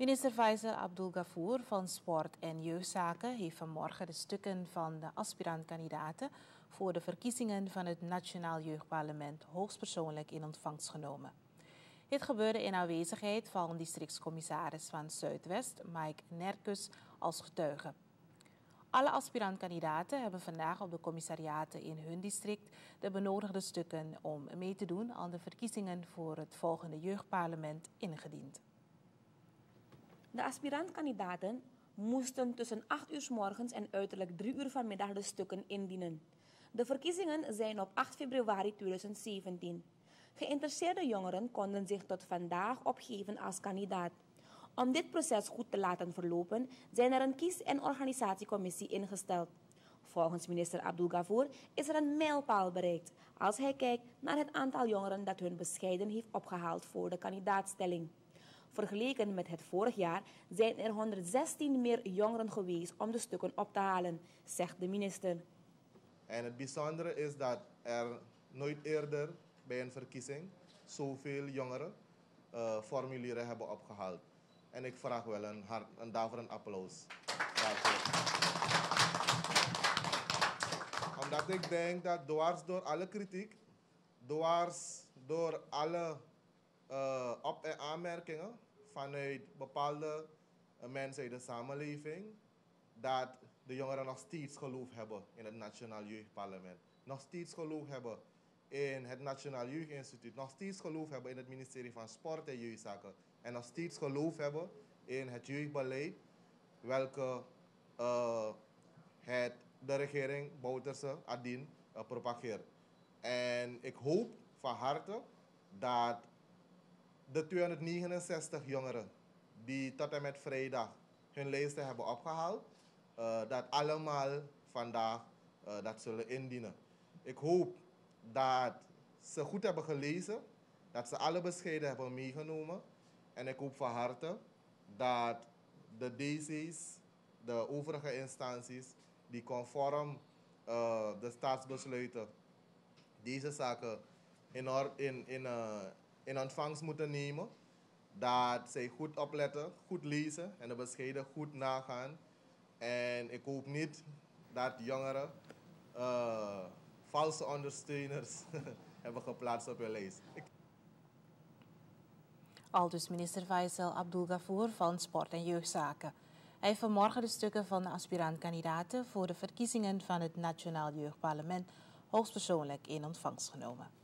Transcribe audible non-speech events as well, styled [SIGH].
Minister Faisal Abdul Ghafour van Sport en Jeugdzaken heeft vanmorgen de stukken van de aspirantkandidaten voor de verkiezingen van het Nationaal Jeugdparlement hoogstpersoonlijk in ontvangst genomen. Dit gebeurde in aanwezigheid van districtscommissaris van Zuidwest, Mike Nerkus, als getuige. Alle aspirantkandidaten hebben vandaag op de commissariaten in hun district de benodigde stukken om mee te doen aan de verkiezingen voor het volgende jeugdparlement ingediend. De aspirantkandidaten moesten tussen 8 uur morgens en uiterlijk 3 uur vanmiddag de stukken indienen. De verkiezingen zijn op 8 februari 2017. Geïnteresseerde jongeren konden zich tot vandaag opgeven als kandidaat. Om dit proces goed te laten verlopen zijn er een kies- en organisatiecommissie ingesteld. Volgens minister Abdul Ghafour is er een mijlpaal bereikt als hij kijkt naar het aantal jongeren dat hun bescheiden heeft opgehaald voor de kandidaatstelling. Vergeleken met het vorig jaar zijn er 116 meer jongeren geweest om de stukken op te halen, zegt de minister. En het bijzondere is dat er nooit eerder bij een verkiezing zoveel jongeren uh, formulieren hebben opgehaald. En ik vraag wel een, hart, een daarvoor een applaus. Omdat ik denk dat dwars door alle kritiek, dwars door alle en aanmerkingen vanuit bepaalde mensen in de samenleving, dat de jongeren nog steeds geloof hebben in het Nationaal Jeugdparlement. Nog steeds geloof hebben in het Nationaal Jeugdinstituut. Nog steeds geloof hebben in het ministerie van Sport en Jeugdzaken. En nog steeds geloof hebben in het jeugdbeleid, welke uh, het, de regering Bouterse Adin uh, propageert. En ik hoop van harte dat de 269 jongeren die tot en met vrijdag hun lijsten hebben opgehaald, uh, dat allemaal vandaag uh, dat zullen indienen. Ik hoop dat ze goed hebben gelezen, dat ze alle bescheiden hebben meegenomen. En ik hoop van harte dat de DC's, de overige instanties, die conform uh, de staatsbesluiten deze zaken in, in, in, in ontvangst moeten nemen, dat zij goed opletten, goed lezen en de bescheiden goed nagaan. En ik hoop niet dat jongeren uh, valse ondersteuners [LAUGHS] hebben geplaatst op hun lijst. Aldus minister Faisal Abdul Ghafour van Sport en Jeugdzaken. Hij heeft vanmorgen de stukken van de aspirantkandidaten voor de verkiezingen van het Nationaal Jeugdparlement hoogstpersoonlijk in ontvangst genomen.